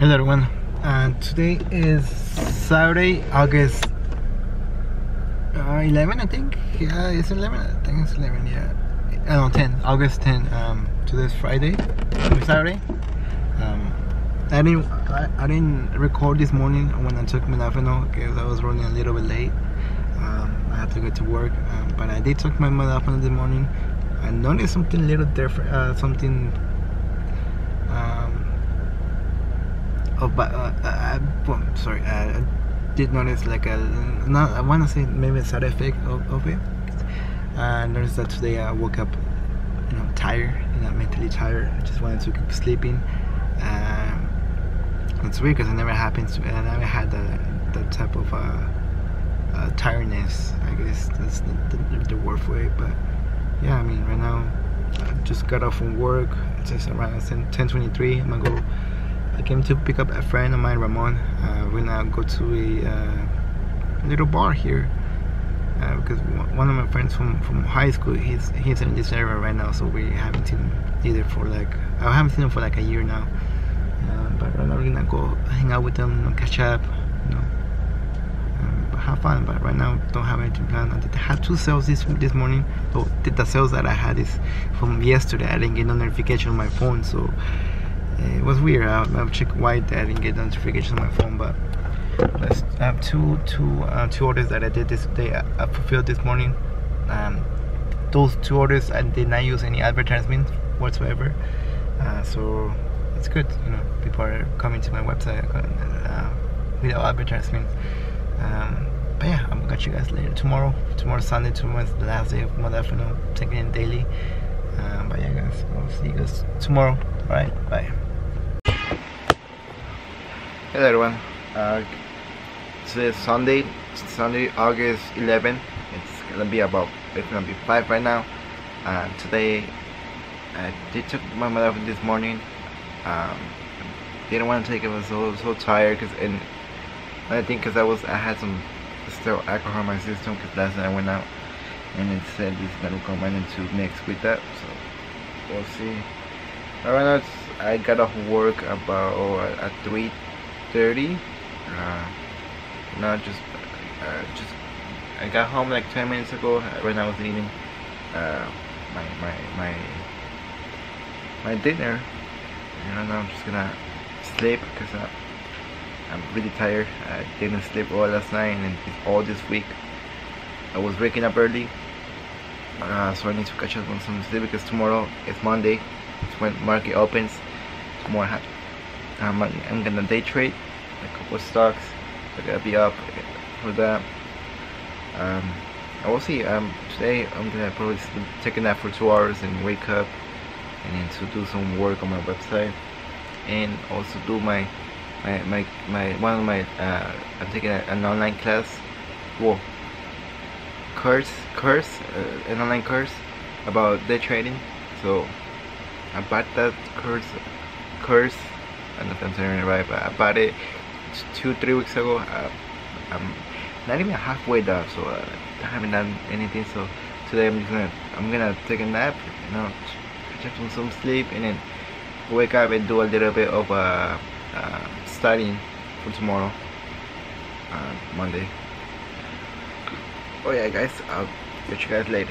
Hello everyone. Uh, today is Saturday, August uh, 11, I think. Yeah, it's 11. I think it's 11. Yeah, uh, no, 10. August 10. Um, today's Friday. Saturday. Um, I didn't. I, I, didn't record this morning when I took modafinil because I was running a little bit late. Um, I had to go to work, um, but I did take my modafinil this morning. I noticed something a little different. Uh, something. Um, oh, but uh, I, well, sorry, I did notice like a not I want to say maybe a side effect of, of it. I noticed that today I woke up, you know, tired, you know, mentally tired. I just wanted to keep sleeping. Um, it's weird because it never happens. To, me I never had that that type of uh, uh, tiredness. I guess that's the, the, the word for it. But yeah, I mean, right now I just got off from work. It's just around 10:23. I'm gonna go I came to pick up a friend of mine, Ramon. Uh, we're gonna go to a uh, little bar here uh, because one of my friends from, from high school, he's he's in this area right now, so we haven't seen him either for like I haven't seen him for like a year now. Uh, but right now we're gonna go hang out with them, catch up, you know, um, have fun. But right now don't have anything planned. I did have two sales this this morning. So the sales that I had is from yesterday. I didn't get no notification on my phone, so it was weird. I'll, I'll check why I didn't get notification on my phone, but I have two two uh, two orders that I did this day. I, I fulfilled this morning. Um, those two orders I did not use any advertisement whatsoever, uh, so it's good. You know, people are coming to my website uh, without advertisement. Um, but yeah, I'm gonna catch you guys later tomorrow. Tomorrow Sunday. Tomorrow's the last day of modafinil. Taking it daily. Um, but yeah, guys, I'll see you guys tomorrow. All right, bye. Hello everyone. Uh, today is Sunday. Sunday, August 11. It's gonna be about it's gonna be five right now. Uh, today, I did took my mother off this morning. Um, didn't want to take it. I was so so tired because and I think because I was I had some still alcohol in my system because last night I went out and it said this medical recommended to mix with that. So we'll see. Right now, I got off work about oh, at three 30 uh, no just uh, just I got home like 10 minutes ago right now I was eating uh, my my my my dinner. And now I'm just gonna sleep because uh, I'm really tired. I didn't sleep all last night and all this week I was waking up early uh, so I need to catch up on some sleep because tomorrow is Monday. It's when market opens. Tomorrow um, I'm gonna day trade a couple of stocks. I gotta be up for that. Um, I will see um, today I'm gonna probably take a nap for two hours and wake up and then to do some work on my website. And also do my my my, my one of my uh, I'm taking a, an online class. Whoa course course uh, an online course about day trading. So I bought that course course I I'm saying it right, but I bought it two, three weeks ago. Uh, I'm not even halfway done, so uh, I haven't done anything. So today I'm just gonna, I'm gonna take a nap, you know, catch up some sleep, and then wake up and do a little bit of uh, uh studying for tomorrow, uh, Monday. Oh yeah, guys, I'll catch you guys later.